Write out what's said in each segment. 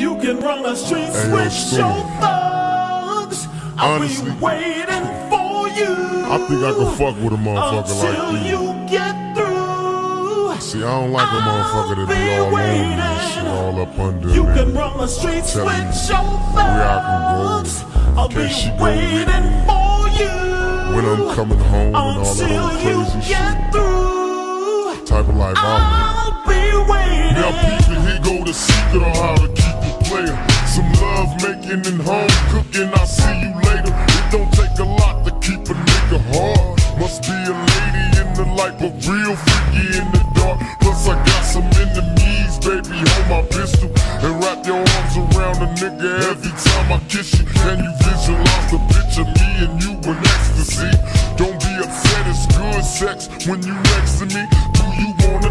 You can run the streets Hey, with your thugs. I'll Honestly, be waiting for you. I think I can fuck with a motherfucker until like you. you get through. See, I don't like a motherfucker that be all over me shit, all up under You me. can run the streets with your where I can go. I'll be she go waiting me? for you. When I'm coming home and all that until old you crazy shit. through. Type of life I I'll be waiting. Now people, here go the secret on how to keep player. Some love making and home cooking, I'll see you later. It don't take a lot to keep a nigga hard. Must be a lady in the light, but real freaky in the dark. Plus I got some enemies, baby, hold my pistol. And wrap your arms around a nigga every time I kiss you. Can you visualize the picture, of me and you in ecstasy? Don't be upset, it's good sex when you next to me. Do you wanna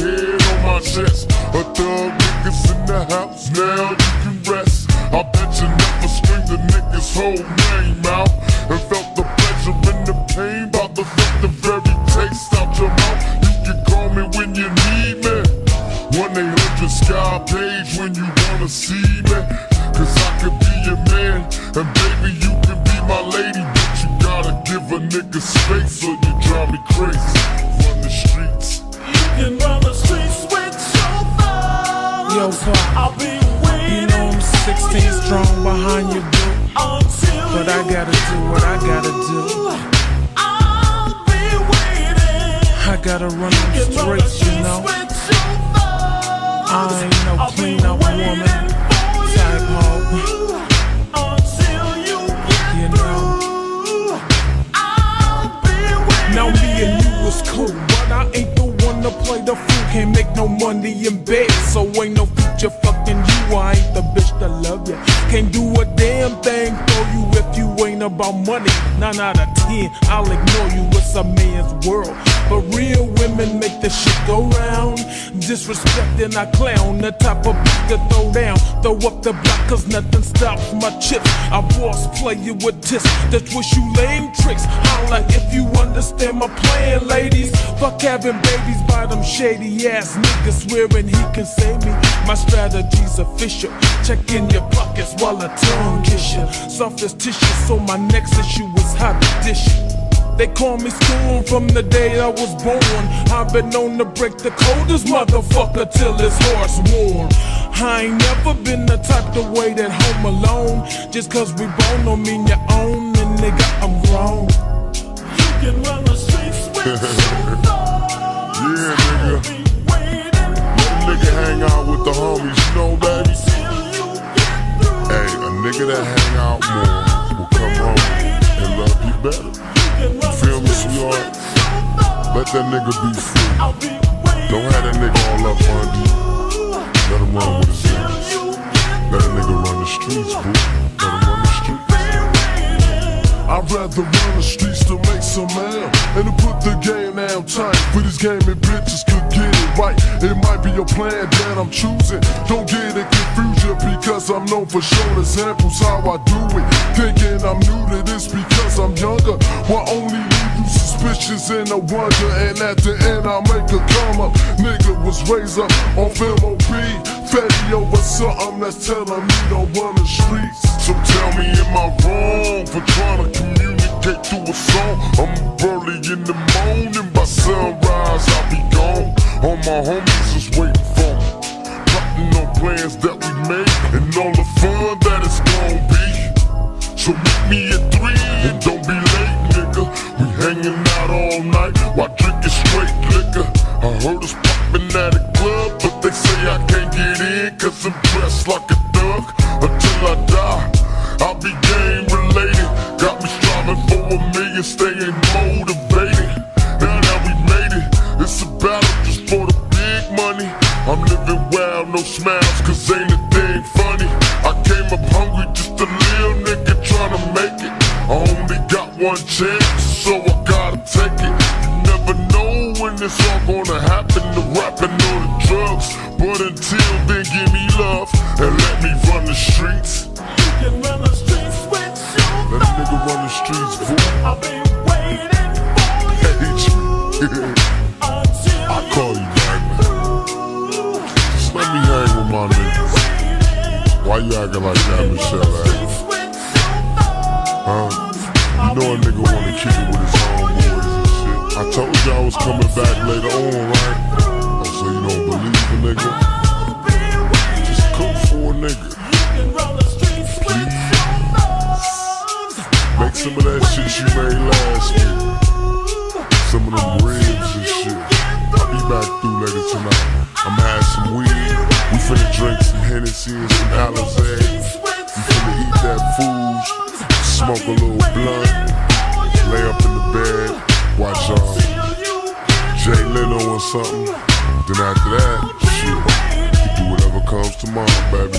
head on my chest. A thug niggas in the house, now you can rest. I bet you never screamed the nigga's whole name out and felt the pleasure and the pain. About to fuck the very taste out your mouth. You can call me when you need me. 1 800 Sky page when you wanna see me. Cause I could be your man, and baby, you can be my lady. But you gotta give a nigga space or you drive me crazy. Run the streets. You can run the streets with your. Yo, Pop, I'll be waiting. you know I'm 16 strong behind you, boo. Until But I gotta do what I gotta do. I'll be waiting. I gotta run them the streets, you know. your. I ain't no clean up woman play the fool. Can't make no money in bed, so ain't no future fucking you. I ain't the bitch that love you. Can't do a damn thing for you if you ain't about money. Nine out of ten, I'll ignore you. It's a man's world. But real women make the shit go round. Disrespecting I clown, the type of beat to throw down. Throw up the block, cause nothing stops my chips. I boss play you with this, that's what you lame tricks. Holla if you understand my plan, ladies. Fuck having babies by them shady ass niggas swearing he can save me. My strategy's official. Check in your pockets while I tongue kiss you. Soft as tissue, so my next issue is hot dish. They call me Storm from the day I was born. I've been known to break the coldest motherfucker till his horse warm. I ain't never been the type to wait at home alone. Just cause we born don't mean you own. Out more will come home and love you better. You Feel me, sweetheart? Let that nigga be free. Don't have that nigga all up under you. Let him run with his niggas. Let a nigga run the streets, boo. Let him run the streets. I'd rather run the streets to make some mail and to put the game down tight. For this game and bitches could get it right. It might be a plan that I'm choosing. Don't get it confused because I'm known for showing examples how I do it. Thinking I'm new to this because I'm younger. Will only leave you suspicious and a wonder. And at the end, I'll make a come up. Nigga was raised up on film OP. Fatty over something that's telling me don't run the streets. So tell me, am I wrong for trying to communicate through a song? I'm early in the morning, by sunrise I'll be gone. All my homies plans that we made and all the fun that it's gonna be. So meet me at three and don't be late, nigga. We hanging out all night while drinking straight liquor. I heard us popping at a club, but they say I can't get in cause I'm dressed like a thug. Until I die, I'll be game related. Got me striving for a million, staying motivated. I'm living wild, no smiles, cause ain't a thing funny. I came up hungry, just a little nigga trying to make it. I only got one chance, so I gotta take it. You never know when it's all gonna happen, the rapping or the drugs. But until then, give me love and let me run the streets. You can run the streets with your Let a nigga run the streets, fool. I'll be waiting for you. Why you acting like that, Michelle? Huh? You know a nigga wanna kick it with his homeboys and shit. I told you I was coming back later on, right? Oh, so you don't believe a nigga? Just cook for a nigga. Please. Make some of that shit you made last week. Some of them ribs and shit. I'll be back through later tonight. I'ma have some weed. Finna drink some Hennessy and some Alizé. We finna eat that food. Smoke a little blunt. Lay up in the bed. Watch um, Jay Leno or something. Then after that, shit, you do whatever comes to mind, baby.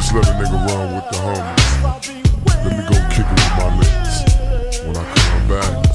Just let a nigga run with the homies. Let me go kick it with my niggas. When I come back,